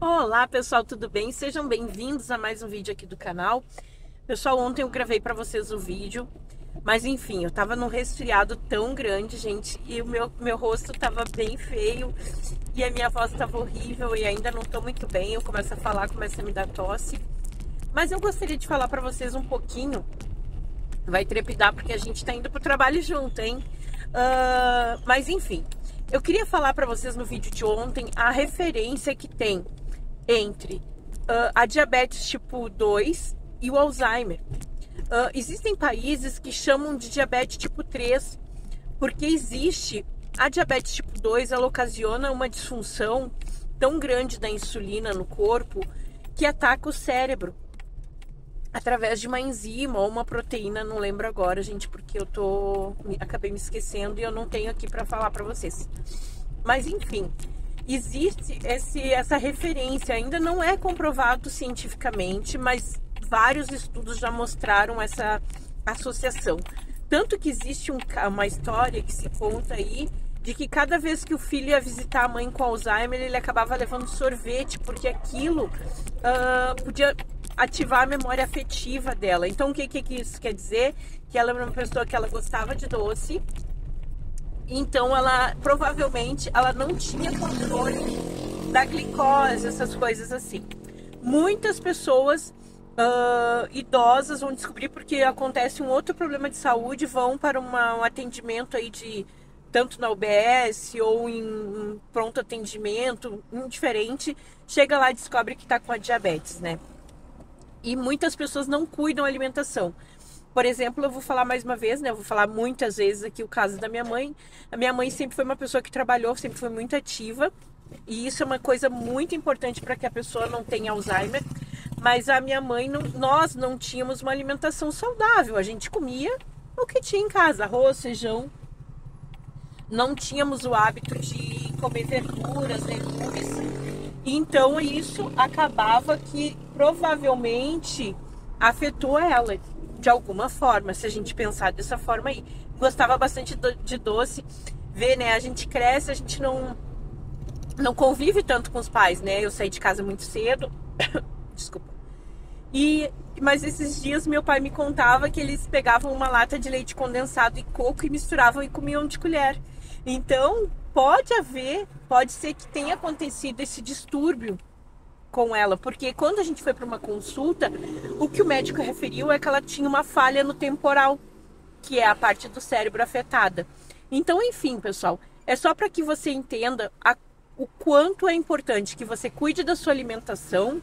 Olá pessoal, tudo bem? Sejam bem-vindos a mais um vídeo aqui do canal. Pessoal, ontem eu gravei para vocês o vídeo, mas enfim, eu tava num resfriado tão grande, gente, e o meu, meu rosto tava bem feio e a minha voz tava horrível e ainda não tô muito bem. Eu começo a falar, começa a me dar tosse. Mas eu gostaria de falar para vocês um pouquinho, vai trepidar porque a gente tá indo pro trabalho junto, hein? Uh, mas enfim, eu queria falar para vocês no vídeo de ontem a referência que tem entre uh, a diabetes tipo 2 e o Alzheimer. Uh, existem países que chamam de diabetes tipo 3, porque existe a diabetes tipo 2, ela ocasiona uma disfunção tão grande da insulina no corpo que ataca o cérebro através de uma enzima ou uma proteína, não lembro agora, gente, porque eu tô acabei me esquecendo e eu não tenho aqui para falar para vocês. Mas enfim, existe esse, essa referência, ainda não é comprovado cientificamente, mas vários estudos já mostraram essa associação. Tanto que existe um, uma história que se conta aí de que cada vez que o filho ia visitar a mãe com Alzheimer, ele acabava levando sorvete, porque aquilo uh, podia ativar a memória afetiva dela. Então, o que, que isso quer dizer? Que ela era uma pessoa que ela gostava de doce, então ela provavelmente ela não tinha controle da glicose, essas coisas assim. Muitas pessoas uh, idosas vão descobrir porque acontece um outro problema de saúde, vão para uma, um atendimento aí de tanto na UBS ou em, em pronto atendimento, indiferente, chega lá e descobre que está com a diabetes, né? E muitas pessoas não cuidam da alimentação. Por exemplo, eu vou falar mais uma vez, né? Eu vou falar muitas vezes aqui o caso da minha mãe. A minha mãe sempre foi uma pessoa que trabalhou, sempre foi muito ativa. E isso é uma coisa muito importante para que a pessoa não tenha Alzheimer. Mas a minha mãe, não, nós não tínhamos uma alimentação saudável. A gente comia o que tinha em casa: arroz, feijão. Não tínhamos o hábito de comer verduras, legumes. Então isso acabava que provavelmente afetou ela de alguma forma, se a gente pensar dessa forma aí. Gostava bastante de doce, ver, né? A gente cresce, a gente não não convive tanto com os pais, né? Eu saí de casa muito cedo. Desculpa. E mas esses dias meu pai me contava que eles pegavam uma lata de leite condensado e coco e misturavam e comiam de colher. Então, pode haver, pode ser que tenha acontecido esse distúrbio com ela, porque quando a gente foi para uma consulta, o que o médico referiu é que ela tinha uma falha no temporal, que é a parte do cérebro afetada. Então, enfim, pessoal, é só para que você entenda a, o quanto é importante que você cuide da sua alimentação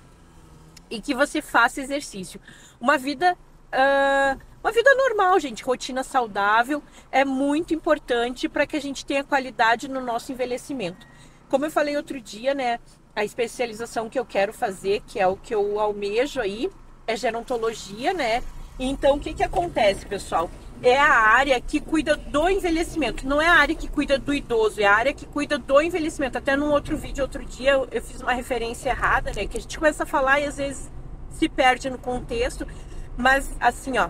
e que você faça exercício. Uma vida uh, uma vida normal, gente, rotina saudável é muito importante para que a gente tenha qualidade no nosso envelhecimento. Como eu falei outro dia, né, a especialização que eu quero fazer, que é o que eu almejo aí, é gerontologia, né? Então, o que que acontece, pessoal? É a área que cuida do envelhecimento, não é a área que cuida do idoso, é a área que cuida do envelhecimento. Até num outro vídeo, outro dia, eu, eu fiz uma referência errada, né? Que a gente começa a falar e às vezes se perde no contexto. Mas, assim, ó,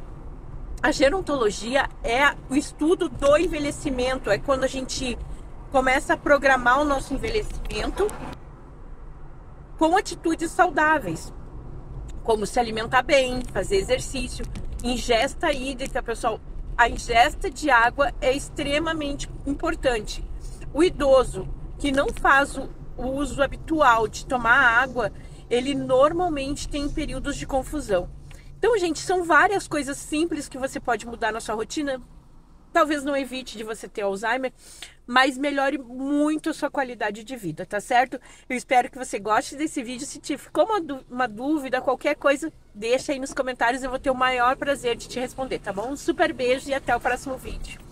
a gerontologia é o estudo do envelhecimento, é quando a gente começa a programar o nosso envelhecimento com atitudes saudáveis, como se alimentar bem, fazer exercício, ingesta hídrica, pessoal. A ingesta de água é extremamente importante. O idoso que não faz o uso habitual de tomar água, ele normalmente tem períodos de confusão. Então, gente, são várias coisas simples que você pode mudar na sua rotina Talvez não evite de você ter Alzheimer, mas melhore muito a sua qualidade de vida, tá certo? Eu espero que você goste desse vídeo. Se te ficou uma, uma dúvida, qualquer coisa, deixa aí nos comentários. Eu vou ter o maior prazer de te responder, tá bom? Um super beijo e até o próximo vídeo.